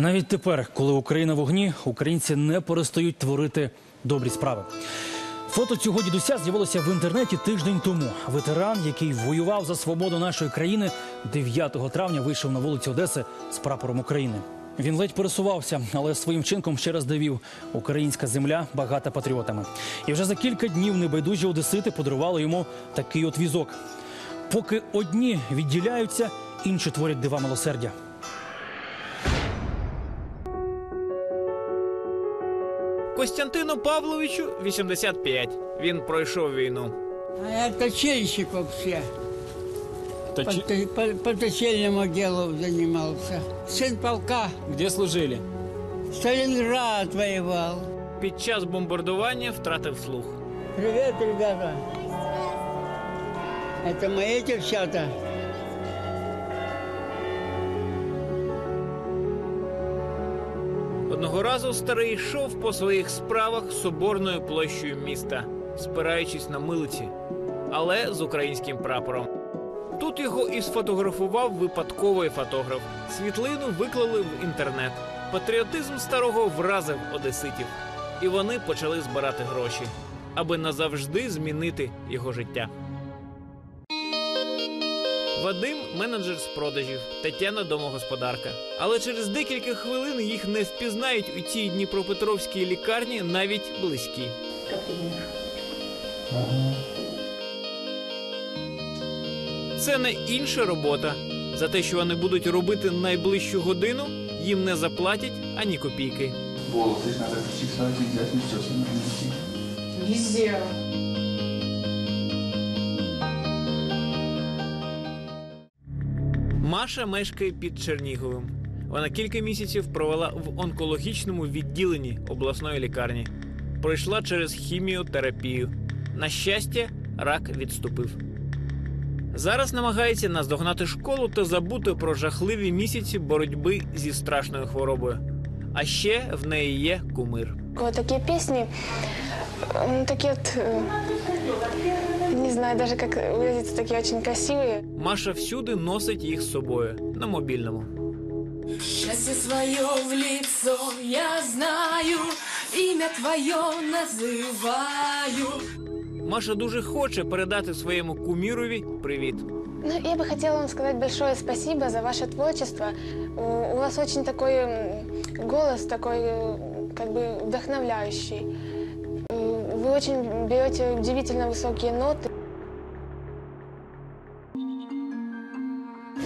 Навіть тепер, коли Україна в огні, українці не перестають творити добрі справи. Фото цього дідуся з'явилося в інтернеті тиждень тому. Ветеран, який воював за свободу нашої країни, 9 травня вийшов на вулицю Одеси з прапором України. Він ледь пересувався, але своїм чинком ще раз довів – українська земля багата патріотами. І вже за кілька днів небайдужі одесити подарували йому такий от візок. Поки одні відділяються, інші творять дива милосердя. Костянтину Павловичу 85. Він пройшов війну. А я точильщик вообще. По, по, по точильному делу занимался. Сын полка. Где служили? Сталинград воевал. Під час бомбардування втратив слух. Привет, ребята. Это мои девчата. Одного разу старий йшов по своїх справах соборною площею міста, спираючись на милиці, але з українським прапором. Тут його і сфотографував випадковий фотограф. Світлину виклали в інтернет. Патріотизм старого вразив одеситів, і вони почали збирати гроші, аби назавжди змінити його життя. Вадим менеджер з продажів, Тетяна домогосподарка. Але через декілька хвилин їх не впізнають у цій Дніпропетровській лікарні навіть близькі. Це не інша робота. За те, що вони будуть робити найближчу годину, їм не заплатять ані копійки. Волосы надо причесать, нельзя с нечесанным идти. Везде. Маша мешкає під Черніговим. Вона кілька місяців провела в онкологічному відділенні обласної лікарні. Пройшла через хіміотерапію. На щастя, рак відступив. Зараз намагається наздогнати школу та забути про жахливі місяці боротьби зі страшною хворобою. А ще в неї є кумир. Песни, м, такие вот, э, не знаю даже как выразиться, такие очень красивые. Маша всюди носить їх з собою на мобільному. Счастье свое в лицо я знаю, имя твое называю. Маша дуже хоче передати своєму кумірові привіт. Ну, я бы хотела вам сказать большое спасибо за ваше творчество. У, у вас очень такой м, голос, такой э, как бы вдохновляющий. Э, Вы очень берете удивительно высокие ноты.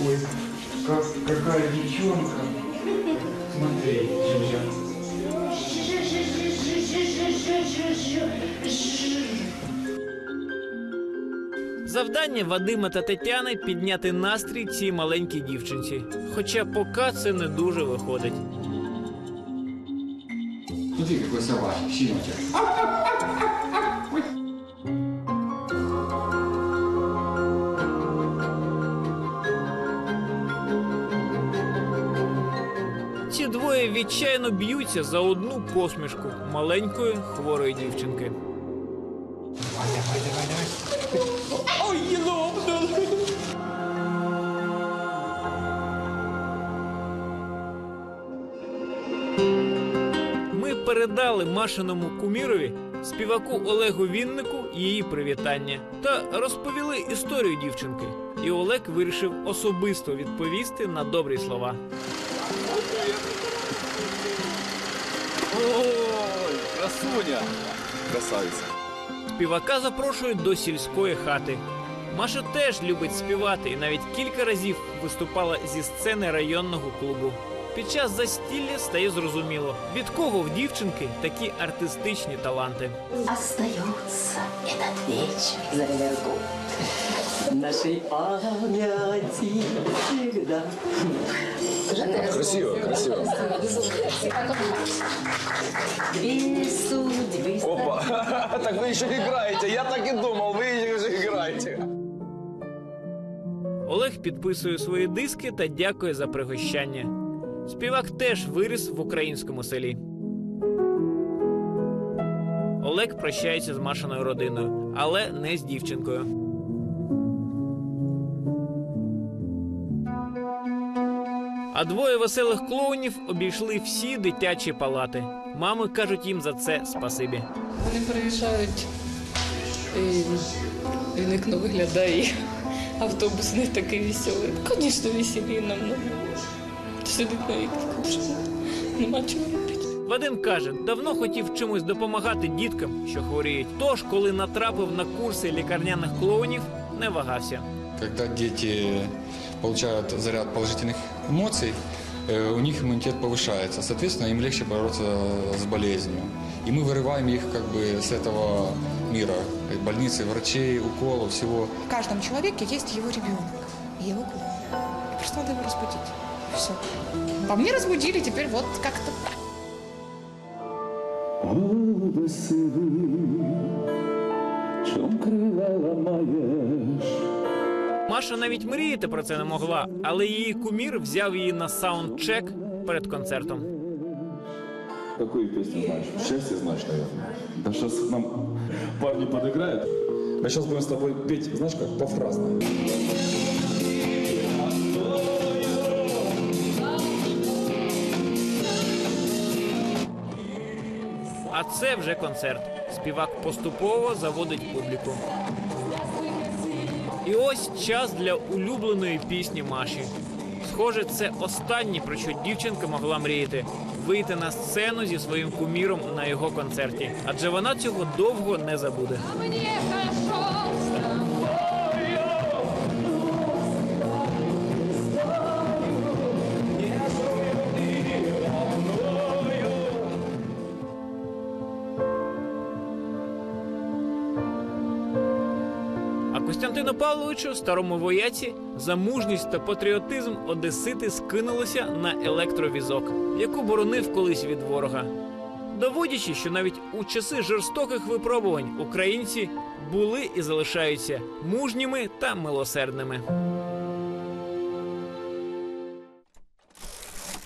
Ой, как, какая девчонка. Смотри, девчонка. Завдання Вадима та Тетяни підняти настрій цій маленькій дівчинці. Хоча поки це не дуже виходить. Смотри, какой собачий, щеночек. Відчайно б'ються за одну посмішку маленької хворої дівчинки. Ми передали Машиному кумірові співаку Олегу Віннику її привітання та розповіли історію дівчинки. І Олег вирішив особисто відповісти на добрі слова. Ой, красуня! Красавица. Співака запрошують до сільської хати. Маша теж любить співати і навіть кілька разів виступала зі сцени районного клубу. Під час застілля стає зрозуміло, від кого в дівчинки такі артистичні таланти. Остается этот вечер за вверху нашей памяти всегда. Красиво, красиво. Две судьбы Опа, так вы еще играете. Я так и думал, вы еще играете. Олег підписує свої диски та дякує за пригощання. Співак теж виріс в українському селі. Олег прощається з Машиною родиною, але не з дівчинкою. А двоє веселих клоунів обійшли всі дитячі палати. Мами кажуть їм за це спасибі. Вони приїжджають, і він вікно виглядає, і автобус не такий веселий. Звісно, веселі намного. Сидить на вікні. Нема чого робити. Вадим каже, давно хотів чимось допомагати діткам, що хворіють. Тож, коли натрапив на курси лікарняних клоунів, не вагався. Когда дети получают заряд положительных эмоций, э, у них иммунитет повышается. Соответственно, им легче бороться с болезнью. И мы вырываем их как бы с этого мира. э, Больницы, врачей, уколов, всего. В каждом человеке есть его ребенок, и его клон. Просто надо его разбудить. Все. По мне разбудили, теперь вот как-то так. Чом крила ламаєш? Маша навіть мріяти про це не могла, але її кумір взяв її на саундчек перед концертом. Какую песню знаешь? Счастье знаешь, наверное. Да сейчас нам парни подыграют. Мы сейчас будем с тобой петь, знаешь как, пофразно. А це вже концерт. Співак поступово заводить публіку. І ось час для улюбленої пісні Маші. Схоже, це останнє, про що дівчинка могла мріяти вийти на сцену зі своїм куміром на його концерті. Адже вона цього довго не забуде. Костянтину Павловичу, старому вояці, за мужність та патріотизм одесити скинулися на електровізок, яку боронив колись від ворога. Доводячи, що навіть у часи жорстоких випробувань українці були і залишаються мужніми та милосердними.